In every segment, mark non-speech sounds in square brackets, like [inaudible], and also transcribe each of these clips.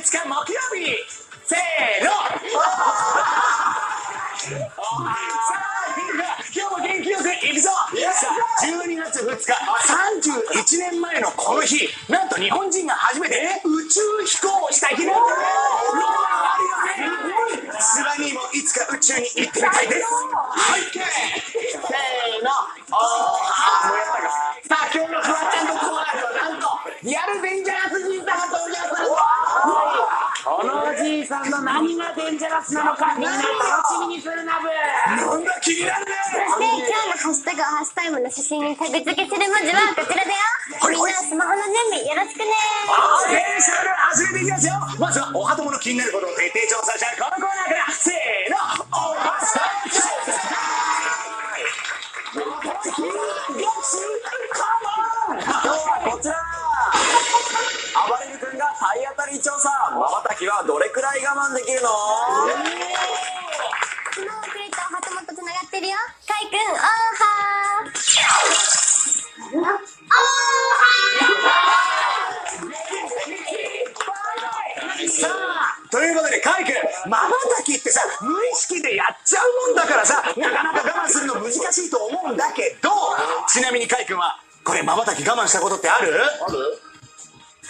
月2のおじいさんの何がデンジャラスなのかみんな楽しみにするなブ。なんだ気になるねで、今日のハッシュタグハッシュタイムの写真にタグ付けする文字はこちらだよ。みんなスマホの準備よろしくね。オーケーそれでは始めていきますよ。まずはお鳩もの気になることを徹底調査しちゃうこのコーナーからせーの体当たり調査まばたきはどれくらい我慢できるの？スマホクリとハトモとつながってる？よ。かいくん、おーはー。おーさあということでカイ君まばたきってさ無意識でやっちゃうもんだからさなかなか我慢するの難しいと思うんだけどちなみにカイ君はこれまばたき我慢したことってある？飽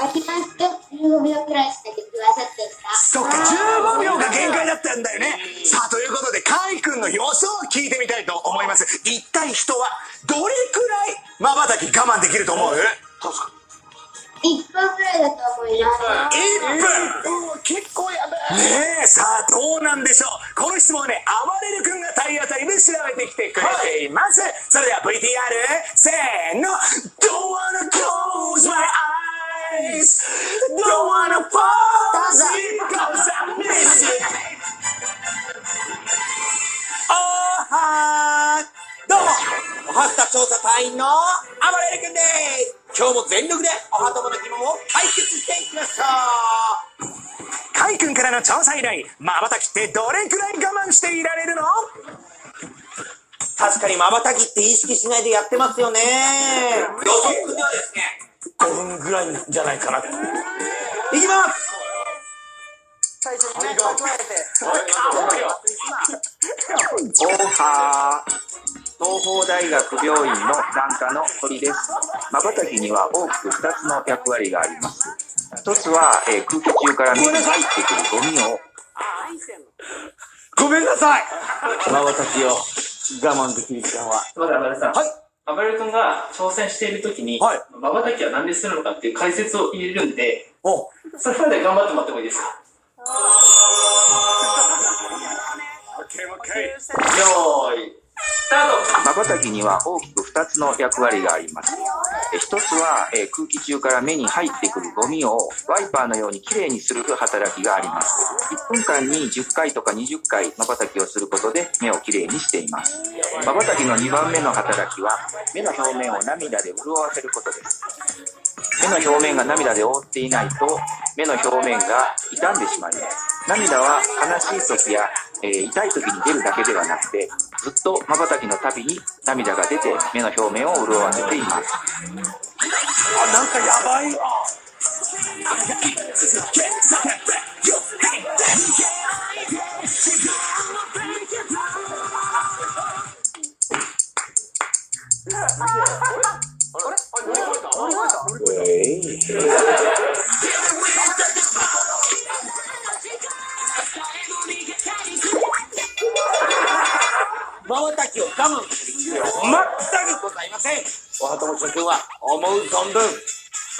きますと15秒くらいしかできませんでした。そっか15秒が限界だったんだよね。さあということでカイ君の予想を聞いてみたいと思います。一体人はどれくらいまばたき我慢できると思う？1分くらいだと思います。1分。結構やばいねえさあどうなんでしょう。この質問はね暴れる君が体当たりで調べてきてくれています、それでは VTR せーの。Don't wanna close my eyes Don't wanna fall. Asleep cause I miss はーどうも。おはスタ調査隊員の暴れる君です。今日も全力でおはともの疑問を解決していきましょう。カイ君からの調査依頼まばたきってどれくらい我慢していられるの？確かにまばたきって意識しないでやってますよね。予測ではですね5分ぐらいなんじゃないかないきます最初にね考えてオーハー東邦大学病院の眼科の鳥です。まばたきには大きく2つの役割があります。一つは、えー空気中から目に入ってくるゴミをごめんなさいまばたきを我慢できる時間はまだ、まださん。はい。暴れる君が挑戦しているときに、はい。まばたきは何でするのかっていう解説を入れるんで、お。それまで頑張ってもらってもいいですか？よーい、スタート。まばたきには大きく2つの役割があります。え一つは、え空気中から目に入ってくるゴミをワイパーのようにきれいにする働きがあります。1分間に10回とか20回まばたきをすることで目をきれいにしています。まばたきの2番目の働きは目の表面を涙で潤わせることです。目の表面が涙で覆っていないと目の表面が傷んでしまいます。涙は悲しい時や、えー痛い時に出るだけではなくてずっと瞬きのたびに涙が出て目の表面を潤わせています。あなんかやばい。わまません。おはともち君は思う存分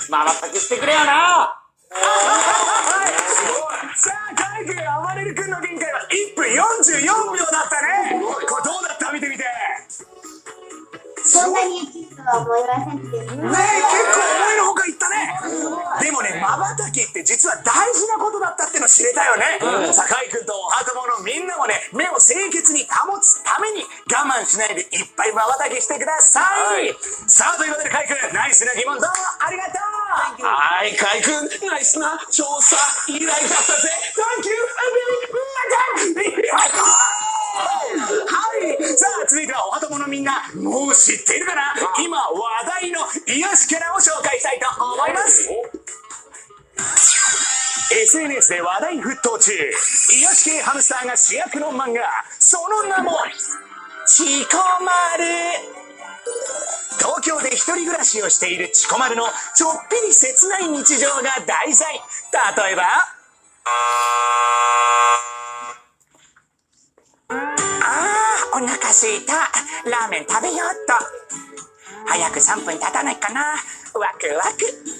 まばたきしてくれよな。さあカイ君暴れる君の限界は1分44秒だったね。これどうだった？見てみて。ねそんなにとは思いませんでした。え結構思いのほかいったねでもねまばたきって実は大事なことだったっての知れたよね、さあカイ君とおはとものみんなもね目を清潔に保つために我慢しないでいっぱいまばたきしてください、さあということでカイ君ナイスな疑問どうもありがとう。はいカイ君ナイスな調査依頼だったぜ Thank you はい。さあ続いてはおはとものみんなもう知っているかな？今話題の癒しキャラを紹介したいと思います SNS で話題沸騰中。癒し系ハムスターが主役の漫画。その名も「チコマル」東京で一人暮らしをしているチコマルのちょっぴり切ない日常が題材。例えばあーお腹すいた。ラーメン食べようっと。早く3分経たないかな。ワクワク。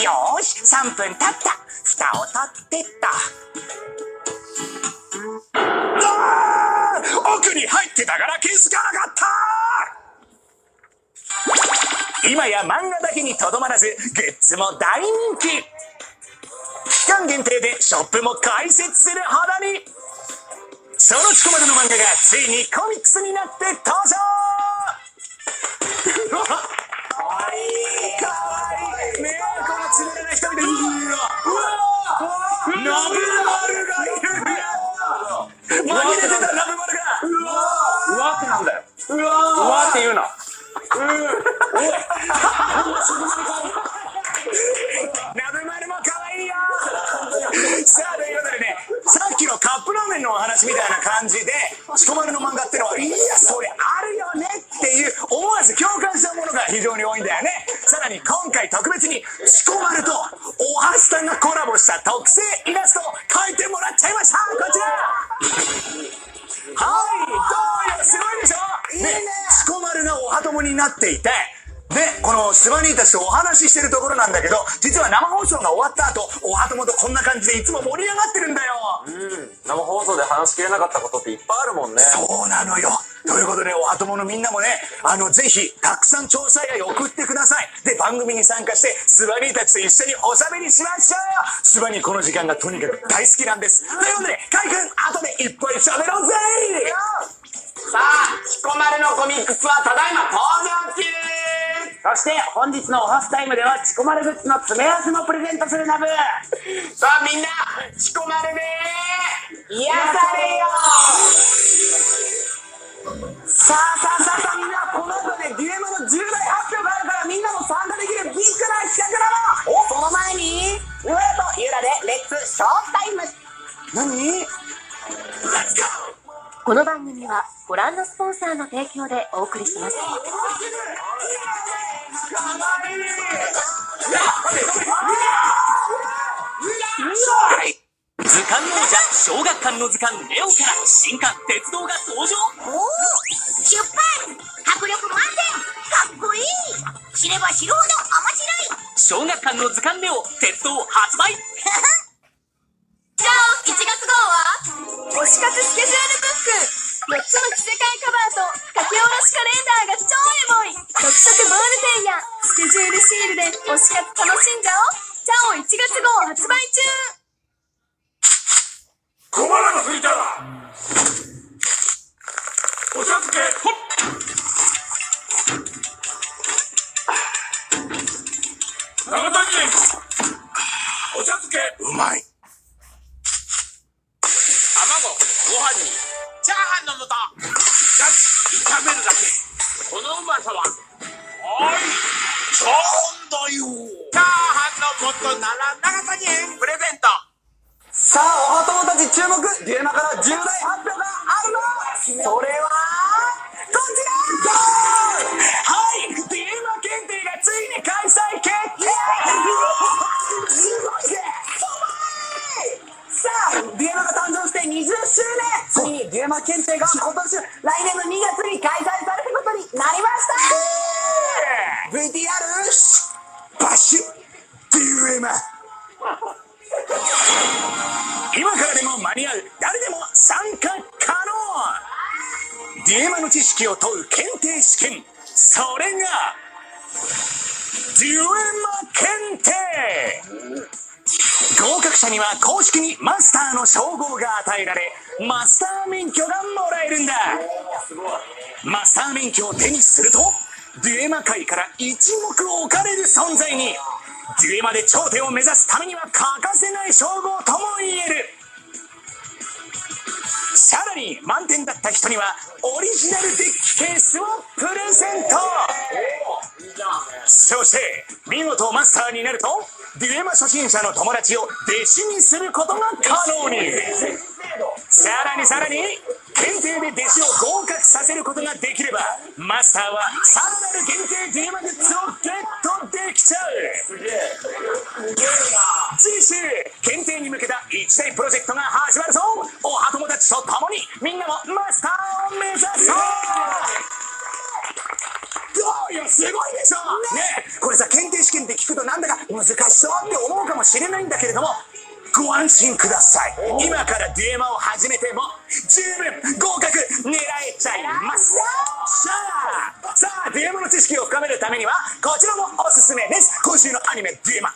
よし3分経った。蓋を取ってっとあ奥に入ってたから気づかなかった。今や漫画だけにとどまらずグッズも大人気。期間限定でショップも開設するほどに。そのチコマルの漫画がついにコミックスになって登場。うわナブマルがいる紛れてた。ナブこんな感じでいつも盛り上がってるんだよ。生放送で話しきれなかったことっていっぱいあるもんね。そうなのよ。ということで、おはとものみんなもね、あの、ぜひ、たくさん調査依頼送ってください。で、番組に参加して、スバニーたちと一緒におしゃべりしましょうスバニーこの時間がとにかく大好きなんです。ということで、カイ君、後でいっぱい喋ろうぜさあ、チコマルのコミックスはただいま登場中そして本日のオハスタイムではチコマルグッズの詰め合わせもプレゼントするナブ。さあみんな、チコマルで癒されよさあさあさあさあみんな、この後ね、デュエマの重大発表があるからみんなも参加できるビッグな企画なの。おその前に、上とユラでレッツショータイム。何？この番組はご覧のスポンサーの提供でお送りします。図鑑の王者小学館の図鑑レオから新刊鉄道が登場。おお出版迫力満点かっこいい。知れば知るほど面白い。小学館の図鑑レオ鉄道発売けうまい。卵ご飯にチャーハンの素。ガツ炒めるだけ。このうまさはおいちょうどよチャーハンの素なら長谷園プレゼント。さあ、おはともたち注目。デュエマから重大発表があるのそれは、こちら。はいデュエマ検定がついに開催決定デュエマが誕生して20周年ついにデュエマ検定が今年、来年の2月に開催されることになりました !VTR、バッシュデュエマ。今からでも間に合う。誰でも参加可能。デュエマの知識を問う検定。試験それがデュエマ検定。合格者には公式にマスターの称号が与えられマスター免許がもらえるんだ。マスター免許を手にするとデュエマ界から一目置かれる存在にデュエマで頂点を目指すためには欠かせない称号ともいえる。さらに満点だった人にはオリジナルデッキケースをプレゼント。そして見事マスターになるとデュエマ初心者の友達を弟子にすることが可能に。さらにさらに検定で弟子を合格させることができればマスターはさらなる限定デュエマグッズをゲットできちゃう。次週検定に向けた一大プロジェクトが始まるぞ。と共にみんなもマスターを目指そういやすごいでしょね。えこれさ検定試験で聞くとなんだか難しそうって思うかもしれない。んだけれどもご安心ください。今からデュエマを始めても十分合格狙えちゃいます。さあさあデュエマの知識を深めるためにはこちらもおすすめです。今週のアニメデュエマ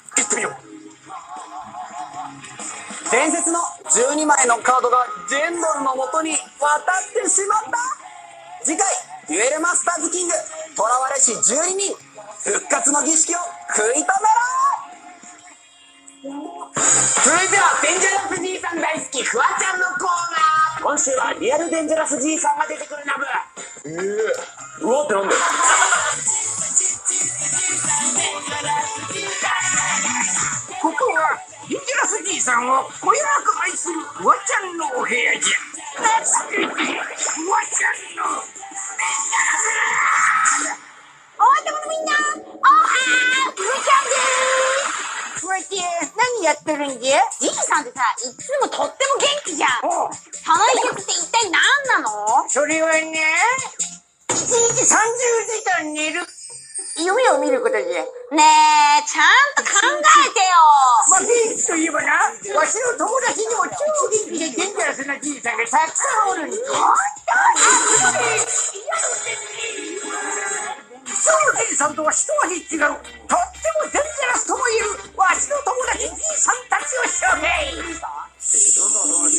しまった。次回デュエルマスターズキング囚われし12人復活の儀式を食い止めろ。続いてはデンジャラスじいさん大好きフワちゃんのコーナー。今週はリアルデンジャラスじいさんが出てくるナブ。ええうわってなんだよ。ここはデンジャラスじいさんをこよなく愛するフワちゃんのお部屋じゃじいさんってさいつもとっても元気じゃんその秘訣って一体何な。のそれはね1日30時間寝る夢を見ることじゃ。ねえちゃんと考えてよ。まあ元気といえばなわしの友達にも超元気でデンジャラスなじいさんがたくさんおるんじゃそのじいさんとは一味違うとってもデンジャラスともいえる。わしの友達じいさんたちを紹介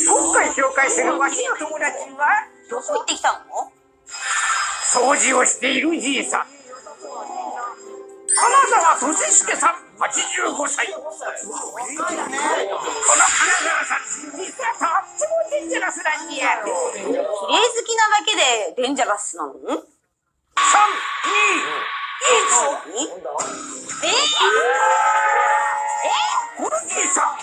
今回紹介するわしの友達はどこ行ってきたの？掃除をしているじいさん金沢俊介さん85歳。この金沢さん実はとってもデンジャラスなんじゃ綺麗好きなだけでデンジャラスなの3、2、1えこのじいさん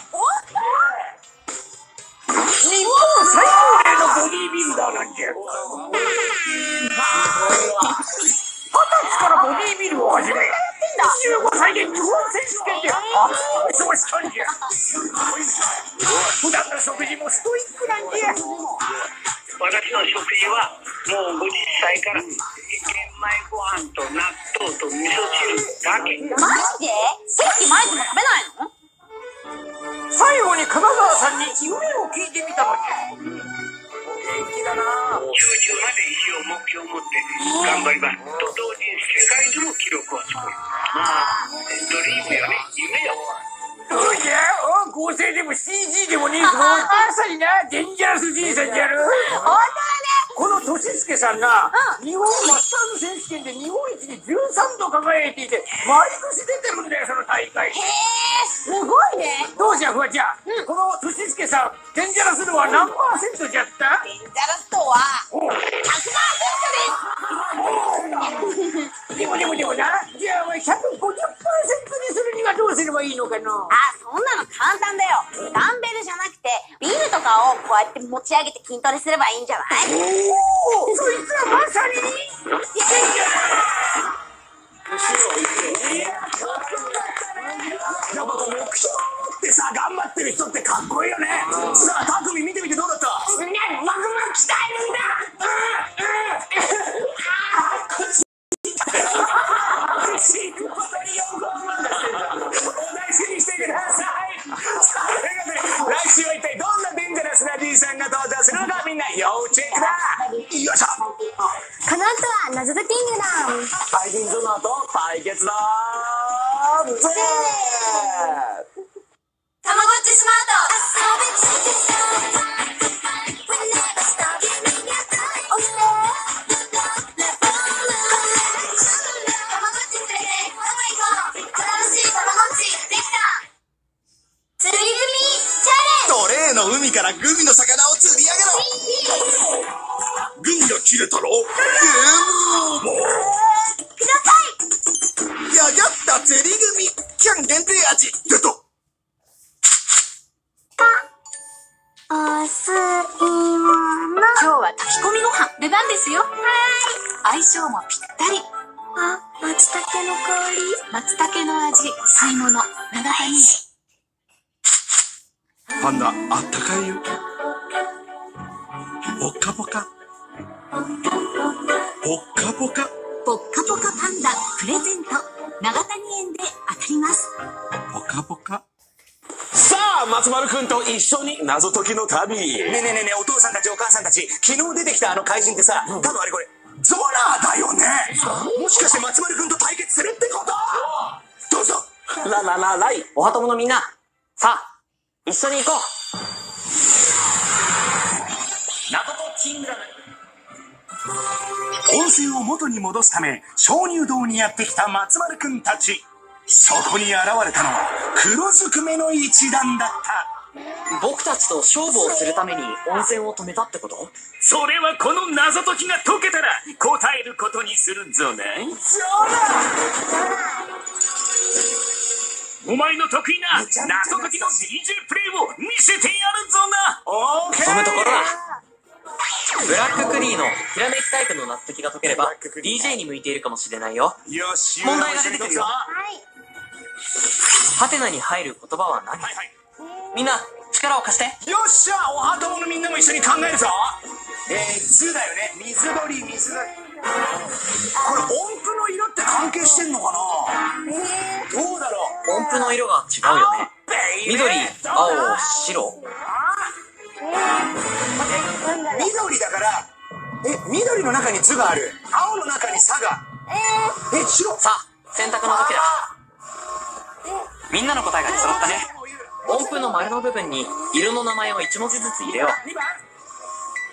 日本最高齢のボディービルダーなんじゃ二十歳からボディービルを始め25歳で日本選手権で。初優勝したんじゃ普段の食事もストイックなんじゃ。私の食事はもう50歳から玄米ご飯と納豆と味噌汁だけ。マジで？さっき前でも食べないの？最後に金沢さんに夢を聞いてみたのじゃ元気だな。90まで一生目標を持って頑張ります。と同時に世界でも記録を作る。まあドリームよね夢よ。そうじゃお合成でも CG でもねえぞ。まさにな。デンジャラスじいさんじゃろ本このとしすけさんが、日本マスターズ選手権で日本一に13度輝いていて毎年出てるんだよその大会へえすごいね。どうじゃフワちゃん、このとしすけさんデンジャラス度は何パーセントじゃった？デンジャラスとはおう。100%です。でもでもでもな。じゃあお前150%にするにはどうすればいいのかな？あそんなの簡単だよ。ダンベルじゃなくてビルとかをこうやって持ち上げて筋トレすればいいんじゃない？そいつはまさに。いやっぱこう目標ってさ頑張ってる人ってかっこいいよね。さあたくみ見てみてどうだった？みん僕も鍛える相性もぴったり。あ松茸の香り。松茸の味お吸い物長谷園パンダあったかいよ。ポッカポカ。ポッカポカ。ぽっかぽかパンダプレゼント。長谷園で当たります。ポカポカ。さあ松丸くんと一緒に謎解きの旅。ねえねえねえねえお父さんたちお母さんたち昨日出てきたあの怪人ってさ多分あれこれゾナーだよねもしかして松丸くんと対決するってこと？どうぞラララライ、おはとものみんな。さあ、一緒に行こう。謎とキングダム。温泉を元に戻すため鍾乳洞にやってきた松丸くんたちそこに現れたのは黒ずくめの一団だった僕たちと勝負をするために温泉を止めたってこと？それはこの謎解きが解けたら答えることにするぞなお前の得意な謎解きの DJ プレイを見せてやるぞな。オーケーそのところだ。ブラッククリーのひらめきタイプの謎解きが解ければ DJ に向いているかもしれないよ。よし。問題が出てくるよ。はい。ハテナに入る言葉は何？はいはいみんな、力を貸して。よっしゃおはとものみんなも一緒に考えるぞ。えー、図だよね。水鳥水鳥。これ音符の色って関係してんのかな？どうだろう？音符の色が違うよね。緑、青、白。緑だからえ緑の中に「図」がある。青の中に「さ」が。え白。さあ、選択の時だ。みんなの答えが出揃ったね。音符の丸の部分に色の名前を1文字ずつ入れよう。2番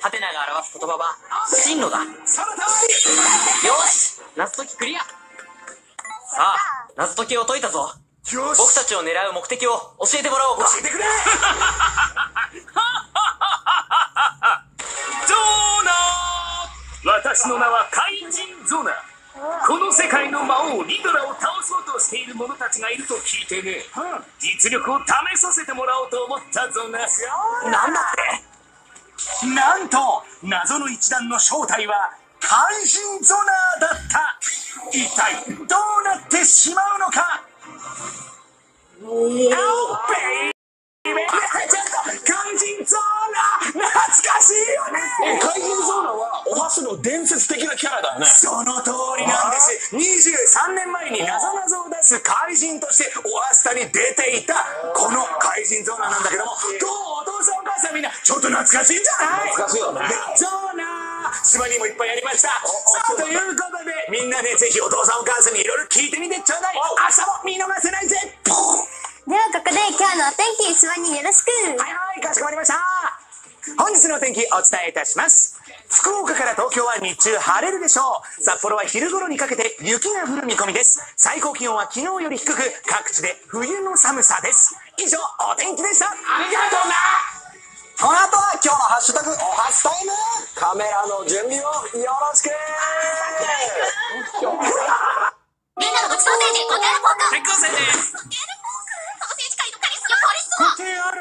ハテナが表す言葉は、進路だ。よし謎解きクリアさあ、謎解きを解いたぞ。僕たちを狙う目的を教えてもらおうか。教えてくれ [laughs] 私の名はてね。実力を試させてもらおうと思ったぞななんだって？なんと謎の一団の正体は怪人ゾナーだった。一体どうなってしまうのか？懐かしいよね。怪人ゾーナーはお箸の伝説的なキャラだよね。その通りなんです。23年前に謎々を出す怪人としてオアスタに出ていたこの怪人ゾーナーなんだけどもどうお父さんお母さんみんなちょっと懐かしいんじゃない？懐かしいよね。ゾーナー。島にもいっぱいやりました。さあということでみんなでぜひお父さんお母さんにいろいろ聞いてみてちょうだい。明日も見逃せないぜ。ではここで今日のお天気スワによろしく。はいはい、かしこまりました。本日のお天気お伝えいたします。福岡から東京は日中晴れるでしょう。札幌は昼頃にかけて雪が降る見込みです。最高気温は昨日より低く、各地で冬の寒さです。以上、お天気でした。ありがとうなこの後は今日のハッシュタグおはスタイムカメラの準備をよろしくみんなのごちそうセージ答えるポーク鉄鋼線ですソーセージ界のカリスマカリスマ手洗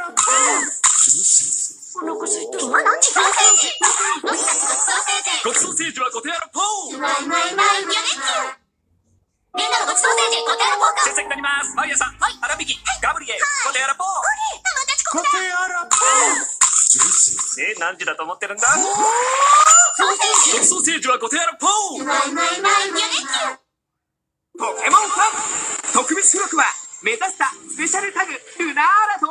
お腹すいた今何時ソーセージのび太のごちそうセー。ジごちそうセー。ジは小手やろポー。マイマイマイミュネキュみんなのごちそうセージ答えるポーク先生になります毎朝はい。粗挽きガブリエ小手やろポーママたちここだ手洗え何時だと思ってるんだソーセージごちそうセージは小手やろポーマイマイマイミュネキュポケモンファン特別付録は目指したスペシャルタグルナーラと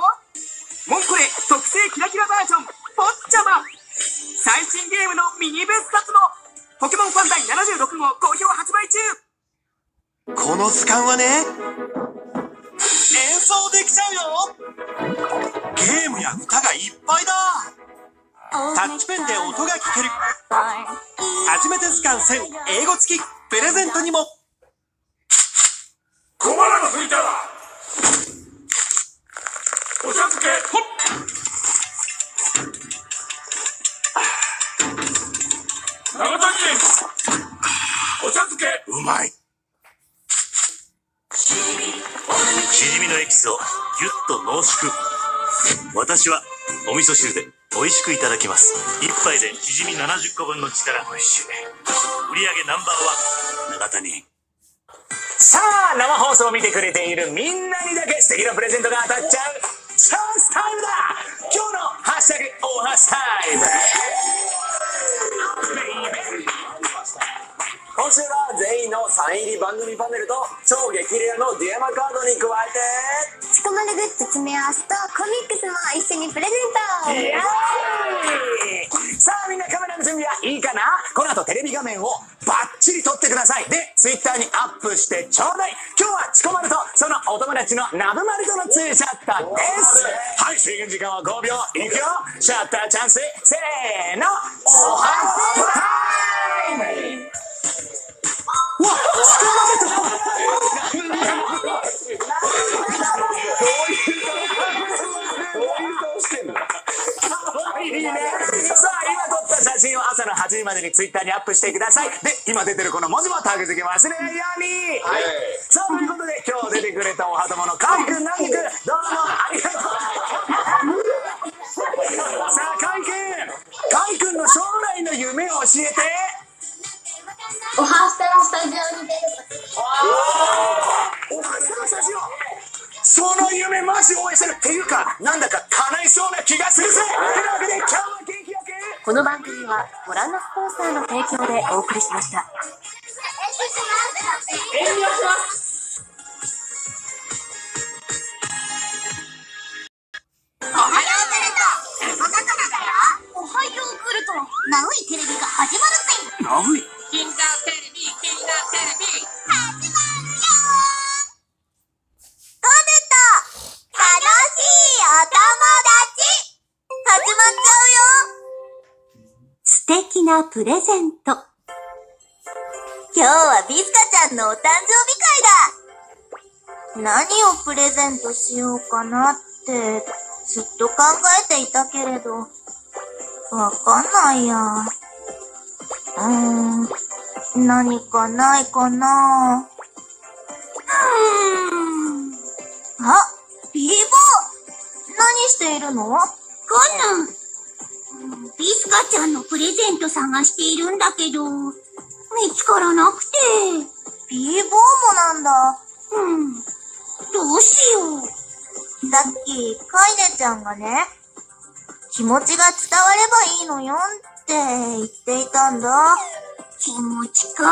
特製キラキラバージョンポッチャマ。最新ゲームのミニ別冊もポケモンファン第76号好評発売中。この図鑑はね演奏できちゃうよ。ゲームや歌がいっぱいだ。タッチペンで音が聞ける。初めて図鑑1000英語付きプレゼントにもうまい。しじみのエキスをぎゅっと濃縮。私はお味噌汁で美味しくいただきます。一杯でしじみ70個分の力。美味しい売上ナンバーワン。永谷さあ生放送を見てくれているみんなにだけ素敵なプレゼントが当たっちゃう。チャンスタイムだ。今日のハッシュタグオーハッシュタイム。今週は全員のサイン入り番組パネルと超激レアのディアマカードに加えてチコマルグッズ詰め合わせとコミックスも一緒にプレゼントイエーイさあみんなカメラの準備はいいかな？この後テレビ画面をバッチリ撮ってください。でツイッターにアップしてちょうだい今日はチコマルとそのお友達のナブマルとのツーシャッターです。はい。制限時間は5秒。いくよ。シャッターチャンス。せーの。おはスタイムうわチコマルといいね。さあ、今撮った写真を朝の8時までにツイッターにアップしてください。で、今出てるこの文字もタグ付け忘れないように。さあ、ということで、今日出てくれたお鳩のカイ君、ナギ君、どうもありがとう。さあ、カイ君、カイ君の将来の夢を教えて。供でお送りしました。敵なプレゼント。今日はビスカちゃんのお誕生日会だ。何をプレゼントしようかなってずっと考えていたけれど、わかんないや。うーん、何かないかな。うーん。あ、ビーボー。何しているの？ビスカちゃんのプレゼント探しているんだけど、見つからなくて。ビーボーもなんだ。うん。どうしよう。さっき、カイネちゃんがね、気持ちが伝わればいいのよって言っていたんだ。気持ちか。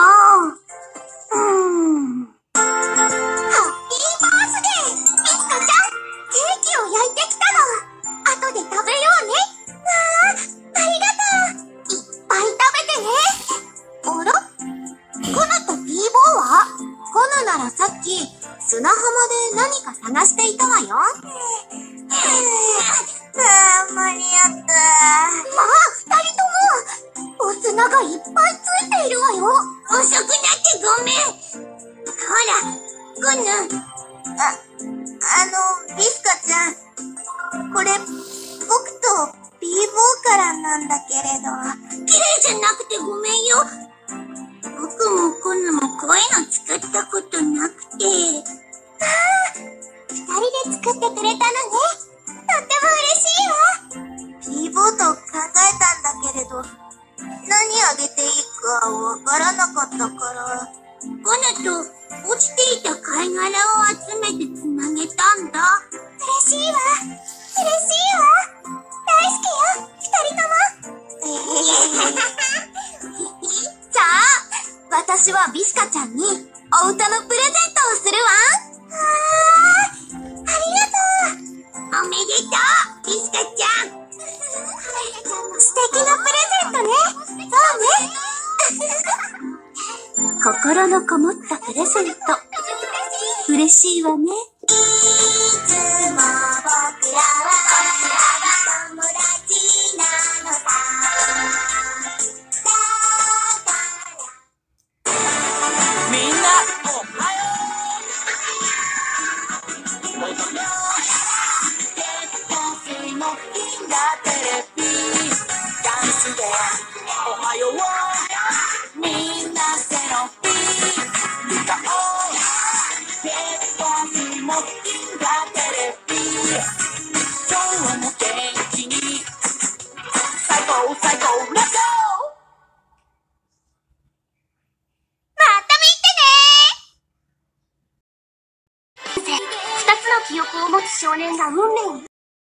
なくて。ああ、二人で作ってくれたのね。とっても嬉しいわ。ビーボーと考えたんだけれど、何あげていいかわからなかったから。コヌと落ちていた貝殻を集めてつなげたんだ。嬉しいわ。嬉しいわ。大好きよ、二人とも。[laughs] じゃあ、私はビスカちゃんにお歌のプレゼントをするわ。あー、ありがとう。おめでとう、ピスカちゃん。素敵なプレゼントね。そうね。心のこもったプレゼント。嬉しいわね。